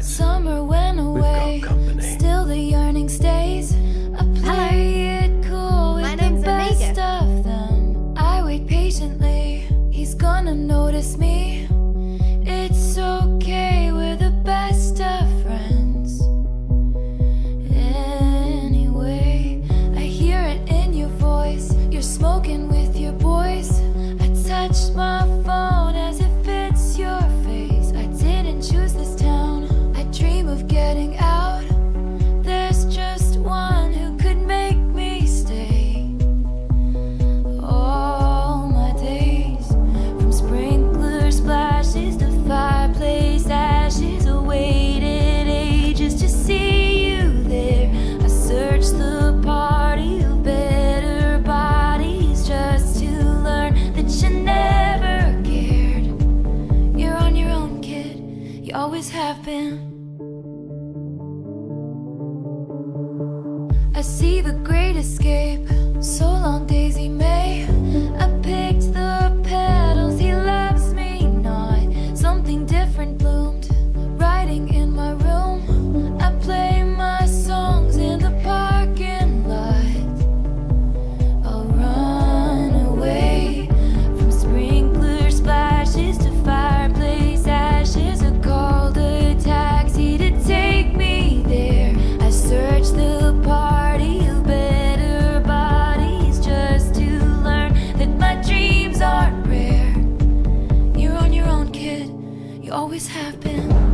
summer went away. Still the yearning stays. I've been. I see the great escape. always have been.